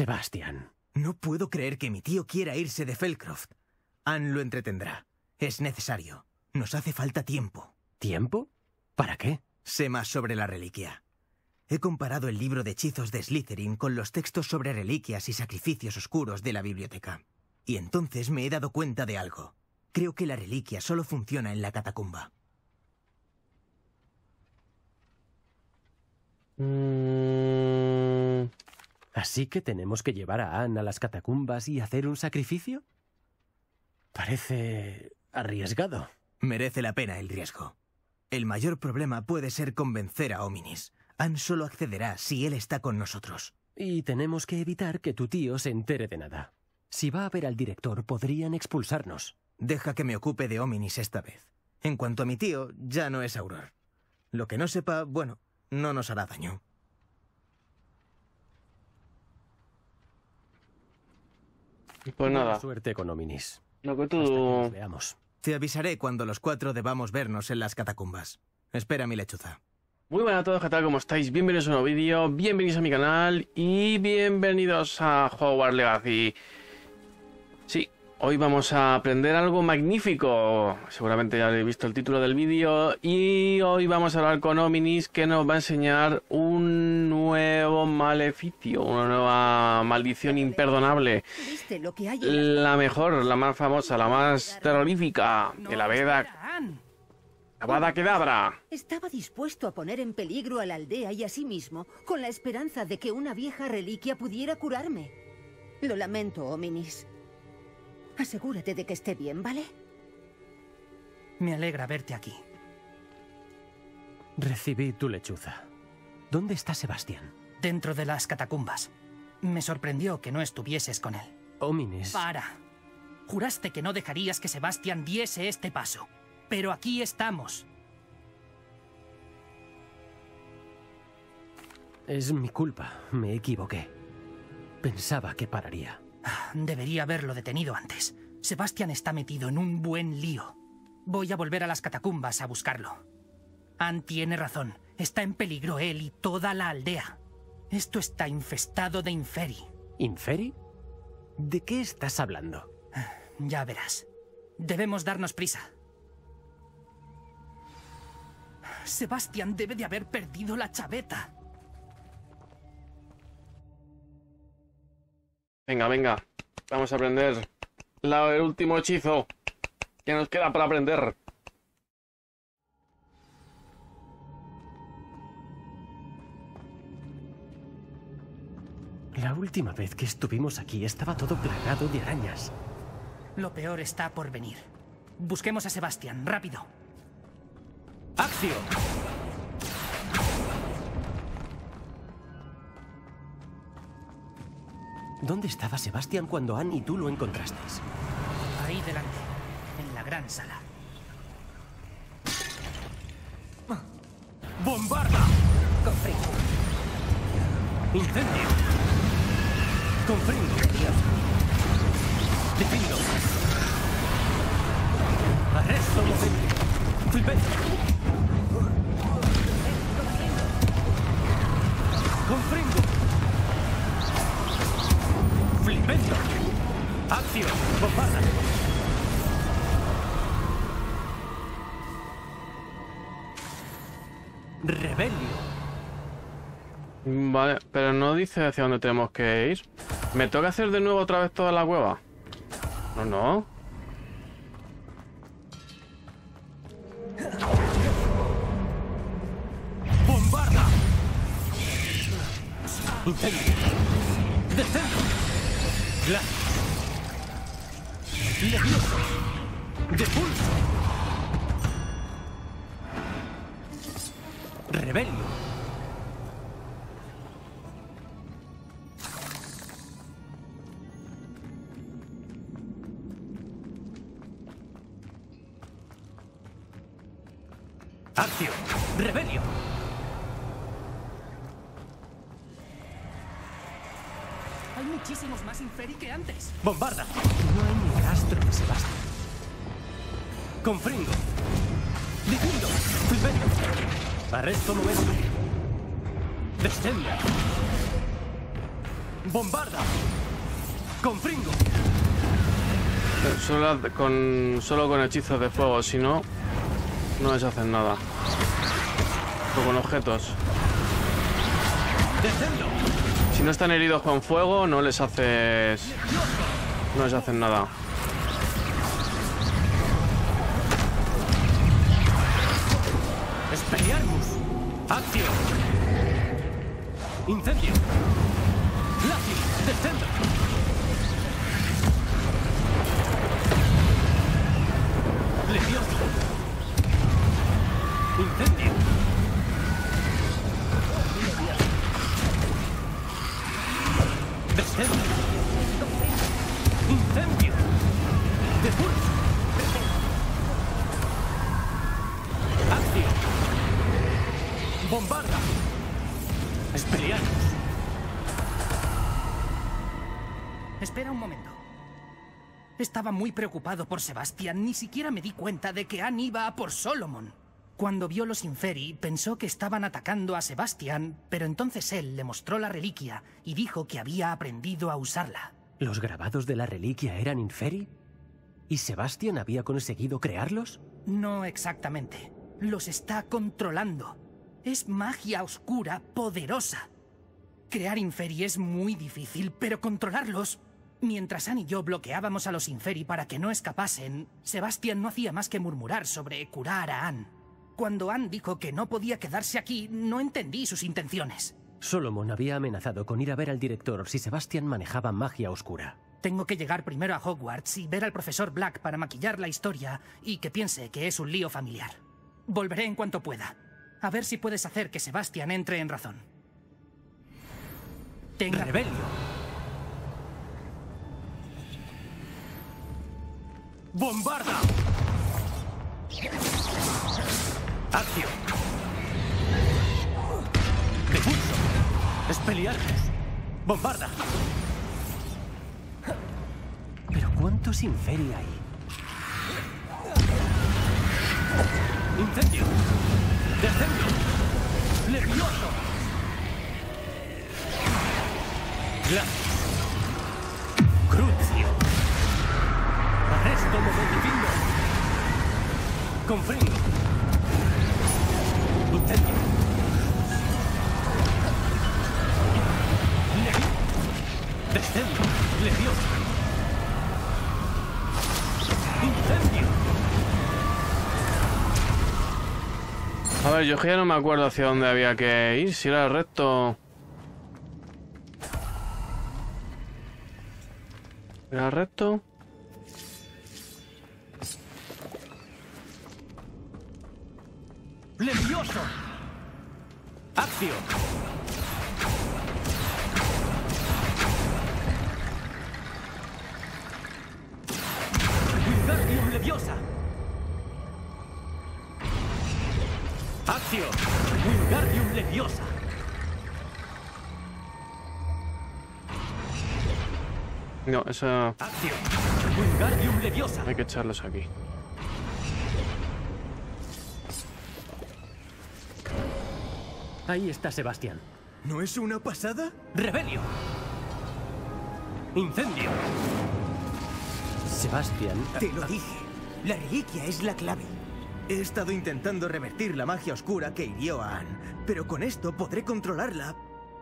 Sebastián. No puedo creer que mi tío quiera irse de Felcroft. Anne lo entretendrá. Es necesario. Nos hace falta tiempo. ¿Tiempo? ¿Para qué? Sé más sobre la reliquia. He comparado el libro de hechizos de Slytherin con los textos sobre reliquias y sacrificios oscuros de la biblioteca. Y entonces me he dado cuenta de algo. Creo que la reliquia solo funciona en la catacumba. Mm, ¿Así que tenemos que llevar a Anne a las catacumbas y hacer un sacrificio? Parece arriesgado. Merece la pena el riesgo. El mayor problema puede ser convencer a Ominis. Anne solo accederá si él está con nosotros. Y tenemos que evitar que tu tío se entere de nada. Si va a ver al director, podrían expulsarnos. Deja que me ocupe de Ominis esta vez. En cuanto a mi tío, ya no es Auror. Lo que no sepa, bueno, no nos hará daño. Pues Buena nada, suerte con Ominis. lo que Hasta que tú... nos veamos. Te avisaré cuando los cuatro debamos vernos en las catacumbas. Espera mi lechuza. Muy buenas a todos, ¿qué tal? ¿Cómo estáis? Bienvenidos a un nuevo vídeo, bienvenidos a mi canal y bienvenidos a Hogwarts Legacy. Hoy vamos a aprender algo magnífico. Seguramente ya habéis visto el título del vídeo. Y hoy vamos a hablar con Ominis que nos va a enseñar un nuevo maleficio, una nueva maldición imperdonable. ¿Viste lo que hay en las La mejor, la más famosa, la más terrorífica de la Veda. Avada Kedavra. Estaba dispuesto a poner en peligro a la aldea y a sí mismo con la esperanza de que una vieja reliquia pudiera curarme. Lo lamento, Ominis. Asegúrate de que esté bien, ¿vale? Me alegra verte aquí. Recibí tu lechuza. ¿Dónde está Sebastián? Dentro de las catacumbas. Me sorprendió que no estuvieses con él. Ominis. Para. Juraste que no dejarías que Sebastián diese este paso. Pero aquí estamos. Es mi culpa. Me equivoqué. Pensaba que pararía. Debería haberlo detenido antes. Sebastián está metido en un buen lío. Voy a volver a las catacumbas a buscarlo. Ann tiene razón. Está en peligro él y toda la aldea. Esto está infestado de inferi. ¿Inferi? ¿De qué estás hablando? Ya verás. Debemos darnos prisa. Sebastián debe de haber perdido la chaveta. Venga, venga. Vamos a aprender la- el último hechizo que nos queda para aprender. La última vez que estuvimos aquí estaba todo plagado de arañas. Lo peor está por venir. Busquemos a Sebastián, rápido. ¡Acción! ¿Dónde estaba Sebastián cuando Anne y tú lo encontrasteis? Ahí delante, en la gran sala. ¡Bombarda! ¡Incendio! ¡Confringo! ¡Defindo! ¡Arresto movente! ¡Flipendo! ¡Confringo! ¡Bombarda! ¡Rebelio! Vale, pero no dice hacia dónde tenemos que ir. ¿Me toca hacer de nuevo otra vez toda la cueva? No, no. ¡Bombarda! ¡Incendio! ¡Descenso! ¡Glass! ¡Levioso! ¡Depulso! ¡Rebelio! ¡Bombarda! No hay ni rastro de Sebastián. Confringo. Difundo. Fulverio. Arresto momento. Descenda. ¡Bombarda! ¡Confringo! Solo con, solo con hechizos de fuego, si no, no les hacen nada. O con objetos. Si no están heridos con fuego, no les haces... No les hacen nada. Estaba muy preocupado por Sebastián. Ni siquiera me di cuenta de que Anne iba a por Solomon. Cuando vio los Inferi, pensó que estaban atacando a Sebastián, pero entonces él le mostró la reliquia y dijo que había aprendido a usarla. ¿Los grabados de la reliquia eran Inferi? ¿Y Sebastian había conseguido crearlos? No exactamente. Los está controlando. Es magia oscura poderosa. Crear Inferi es muy difícil, pero controlarlos... Mientras Anne y yo bloqueábamos a los Inferi para que no escapasen, Sebastian no hacía más que murmurar sobre curar a Anne. Cuando Anne dijo que no podía quedarse aquí, no entendí sus intenciones. Solomon había amenazado con ir a ver al director si Sebastian manejaba magia oscura. Tengo que llegar primero a Hogwarts y ver al profesor Black para maquillar la historia y que piense que es un lío familiar. Volveré en cuanto pueda. A ver si puedes hacer que Sebastian entre en razón. Tenga... ¡Rebelio! ¡Bombarda! ¡Acción! ¡Depulso! ¡Expelliarmus! ¡Bombarda! ¿Pero cuántos Inferi hay? ¡Incendio! ¡Descendio! ¡Levioso! ¡Glacius! ¡Crucio! ¡Arresto momentifindo! ¡Confringo! ¡Incendio! ¡Levi! ¡Descendio! ¡Levioso! ¡Incendio! A ver, yo ya no me acuerdo hacia dónde había que ir, si era recto. ¿Era recto? ¡Levioso! ¡Acción! ¡Wingardium Leviosa! ¡Acción! ¡Wingardium Leviosa! No, eso ¡Acción! ¡Wingardium Leviosa! hay que echarlos aquí. Ahí está Sebastián. ¿No es una pasada? ¡Rebelio! ¡Incendio! Sebastián. Te lo dije. La reliquia es la clave. He estado intentando revertir la magia oscura que hirió a Anne, pero con esto podré controlarla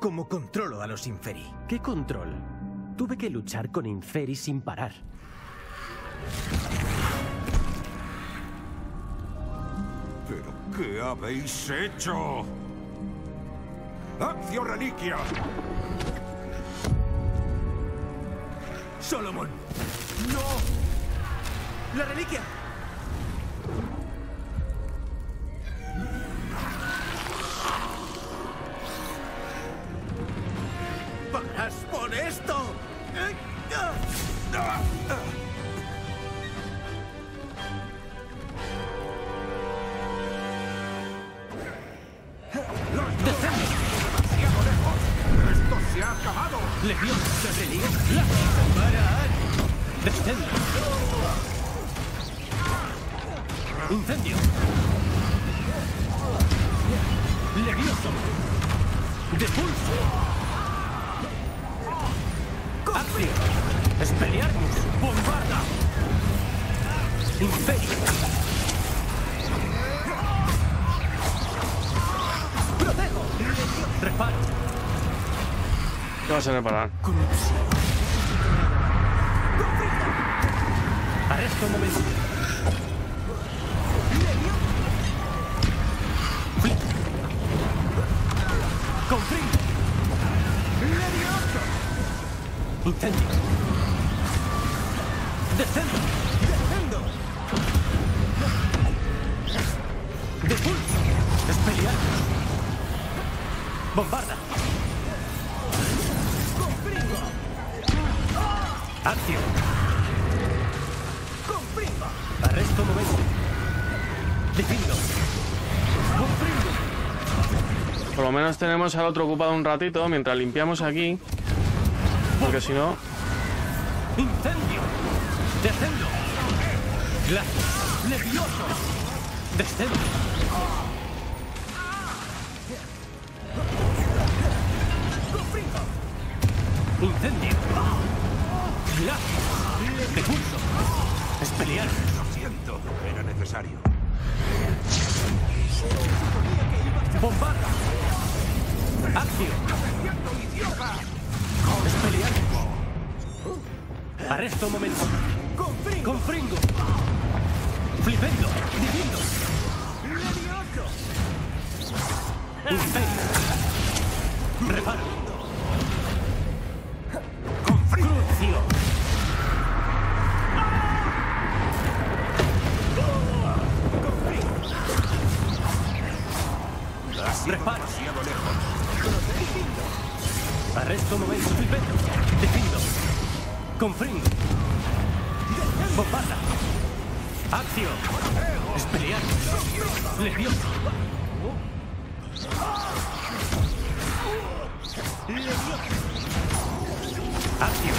como controlo a los Inferi. ¿Qué control? Tuve que luchar con Inferi sin parar. ¿Pero qué habéis hecho? ¡Accio Reliquia! ¡Solomon! ¡No! ¡La reliquia! ¡Incendio! ¡Levioso! ¡Depulso! ¡Acción! ¡Espelearnos! ¡Bombarda! ¡Imperio! ¡Protego! ¡Reparo! ¿Qué vas a reparar? Corrupción. Arresto un momento. Flip. Comprimo. Incendio. Descendo. Depulso. Espelial. Bombarda. Acción. Arresto momento. Comprendo. Por lo menos tenemos al otro ocupado un ratito mientras limpiamos aquí. Porque si no... Incendio. Descendo. Glacios. Levioso. Descendo. Incendio. Glacios. Depulso. Espelial. Lo siento, era necesario. Bombarda. Acción. Espelial. Arresto un momento. Confringo. Flipendo. Divindo. Imperio. Reparo. Arresto momento. Flipendo. Defindo. Confringo. Bombarda. Acción. Espelial. Levioso. Acción.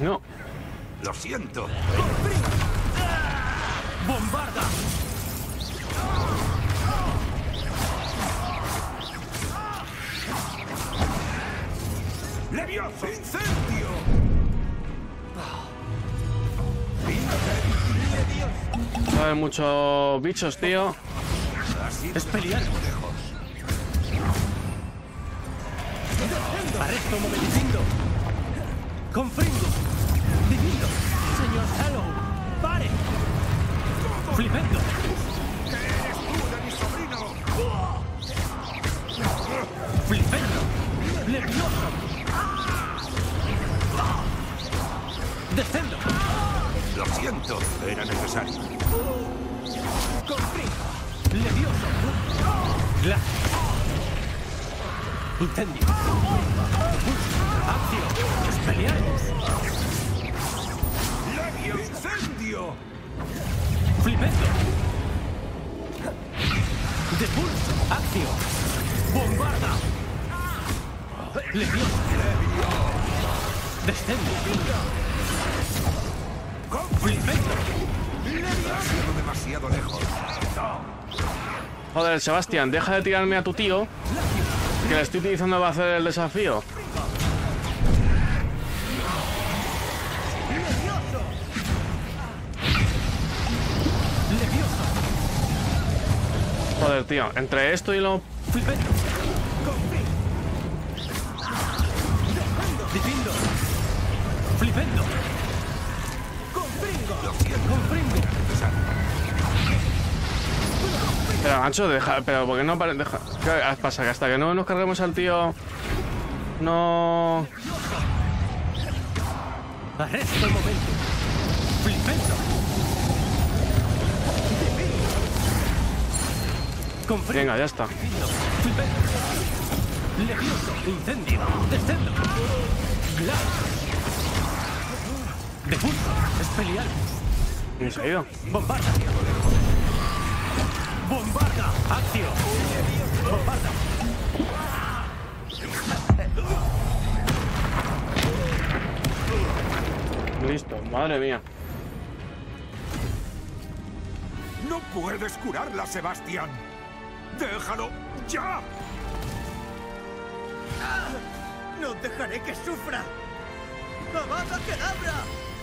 No. Lo siento. Bombarda. ¡Levioso! ¡Incendio! Haber muchos bichos, tío. Espelial. lejos. Arresto. Divindo. Confringo. Divindo. Señor Hello. Pare. Flipendo. eres tú de mi sobrino? Flipendo. Levioso. Descendo. Lo siento, era necesario. Levioso. Glass. Incendio. Acción. Espelial. ¡Levio! ¡Incendio! Flipendo. Depulso. Acción. Bombarda. Levioso. Descendo. Joder, Sebastián, deja de tirarme a tu tío. Que le estoy utilizando para hacer el desafío. Joder, tío, entre esto y lo... Pero, macho, deja... Pero, ¿por qué no deja... ¿Qué pasa? Que hasta que no nos carguemos al tío... No... Arresto el momento. Flipendo. Confringo. Venga, ya está. Levioso. Incendio. Descendo. Glass. Depulso. Espelial. ¿Quién se ha ido? Bombarda. Bombarda. Acción. Bombarda. Listo, madre mía. ¡No puedes curarla, Sebastián! ¡Déjalo ya! ¡No dejaré que sufra! ¡Avada Kedavra!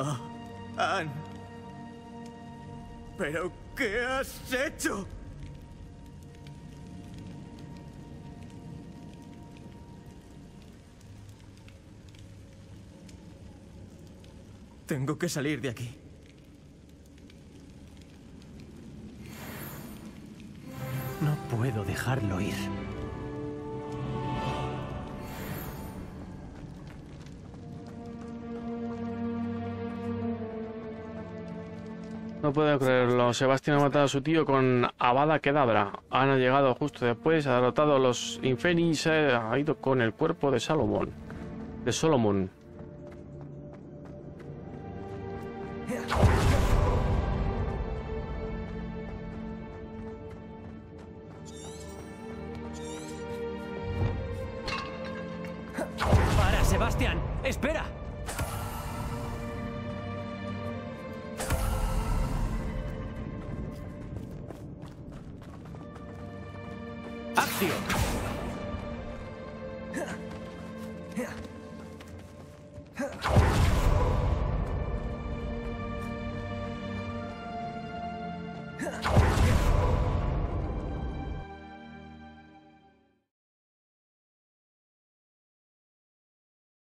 Oh. ¿Pero qué has hecho? Tengo que salir de aquí. No puedo dejarlo ir. No puedo creerlo. Sebastián ha matado a su tío con Avada Kedavra. Han llegado justo después, ha derrotado a los se ha ido con el cuerpo de Salomón. De Solomon.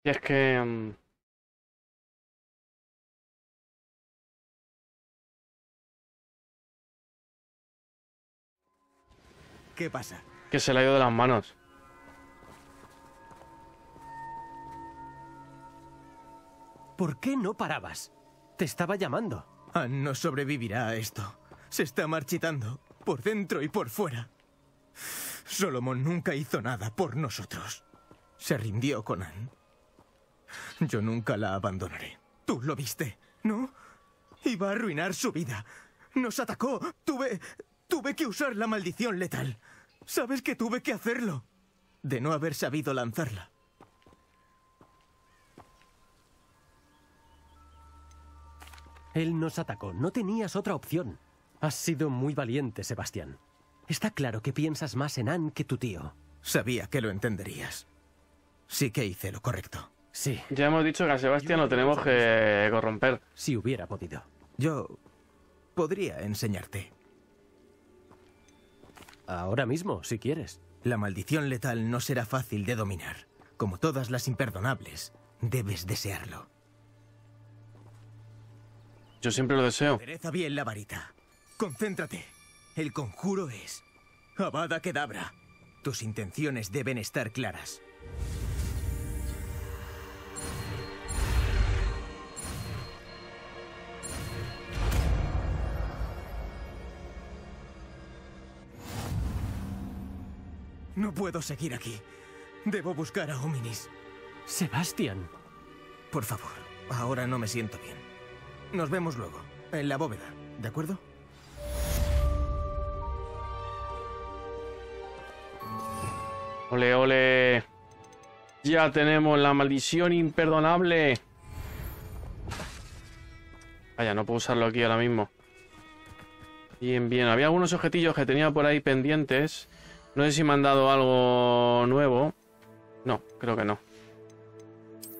Y es que... mm, ¿Qué pasa? que se le ha ido de las manos. ¿Por qué no parabas? Te estaba llamando. Anne no sobrevivirá a esto. Se está marchitando, por dentro y por fuera. Solomon nunca hizo nada por nosotros. Se rindió con Anne. Yo nunca la abandonaré. Tú lo viste, ¿no? Iba a arruinar su vida. Nos atacó. Tuve... Tuve que usar la maldición letal. ¿Sabes que tuve que hacerlo? De no haber sabido lanzarla. Él nos atacó. No tenías otra opción. Has sido muy valiente, Sebastián. Está claro que piensas más en Anne que tu tío. Sabía que lo entenderías. Sí que hice lo correcto. Sí, Ya hemos dicho que a Sebastián lo tenemos que corromper. si hubiera podido. Yo podría enseñarte. Ahora mismo, si quieres. La maldición letal no será fácil de dominar. Como todas las imperdonables, debes desearlo. Yo siempre lo deseo. Adereza bien la varita. Concéntrate. El conjuro es... Abada Kedabra. Tus intenciones deben estar claras. No puedo seguir aquí. Debo buscar a Hominis. Sebastián. Por favor, ahora no me siento bien. Nos vemos luego, en la bóveda, ¿de acuerdo? Ole, ole. Ya tenemos la maldición imperdonable. Vaya, no puedo usarlo aquí ahora mismo. Bien, bien. Había algunos objetillos que tenía por ahí pendientes. No sé si me han dado algo nuevo. No, creo que no.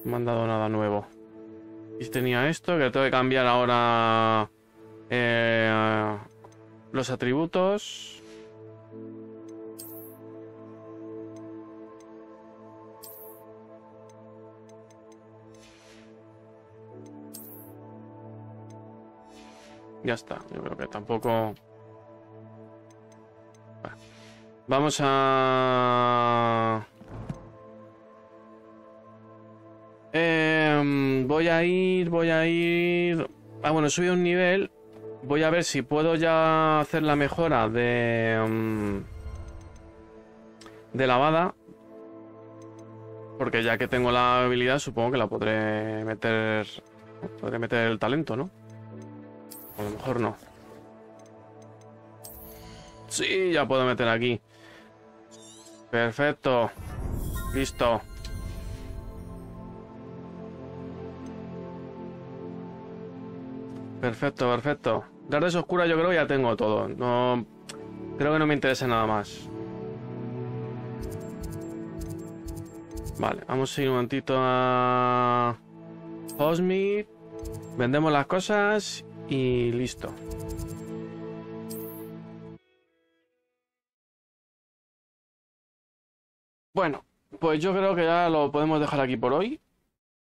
No me han dado nada nuevo. Y tenía esto, que tengo que cambiar ahora eh, los atributos. Ya está, yo creo que tampoco... Va. Vamos a... Em, voy a ir, voy a ir... Ah, bueno, subí un nivel. Voy a ver si puedo ya hacer la mejora de... em, de lavada. Porque ya que tengo la habilidad, supongo que la podré meter... Podré meter el talento, ¿no? A lo mejor no. Sí, ya puedo meter aquí. Perfecto. Listo. Perfecto, perfecto. Tardes oscuras yo creo que ya tengo todo. No. Creo que no me interesa nada más. Vale, vamos a ir un momentito a. Hogsmeade. Vendemos las cosas y listo. Bueno, pues yo creo que ya lo podemos dejar aquí por hoy.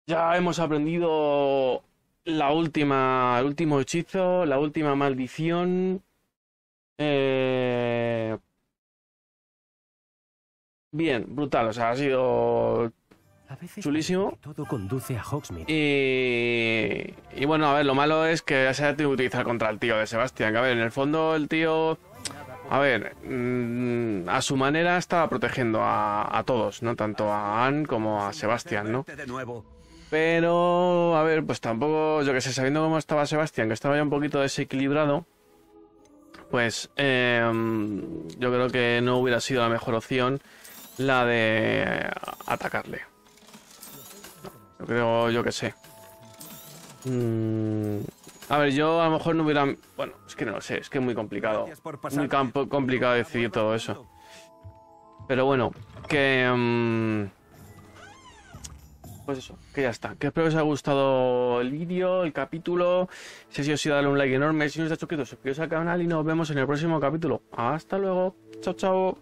Ya hemos aprendido la última, el último hechizo, la última maldición. Eh, Bien, brutal, o sea, ha sido A veces Chulísimo. todo conduce a Hogsmeade. Y, y bueno, a ver, lo malo es que se ha tenido que utilizar contra el tío de Sebastián. Que a ver, en el fondo el tío, a ver, mm, a su manera estaba protegiendo a, a todos, ¿no? Tanto a Anne como a Sebastián, ¿no? Pero, a ver, pues tampoco, yo que sé, sabiendo cómo estaba Sebastián, que estaba ya un poquito desequilibrado, pues eh, yo creo que no hubiera sido la mejor opción la de atacarle. Yo creo, yo que sé. Mm, a ver, yo a lo mejor no hubiera... Bueno, es que no lo sé, es que es muy complicado. Muy campo- complicado decidir todo eso. Pero bueno, que... mm, pues eso, que ya está. Que espero que os haya gustado el vídeo, el capítulo. Si así os ha dale un like enorme. Si no os ha suscrito, suscribiros al canal y nos vemos en el próximo capítulo. Hasta luego. Chao, chao.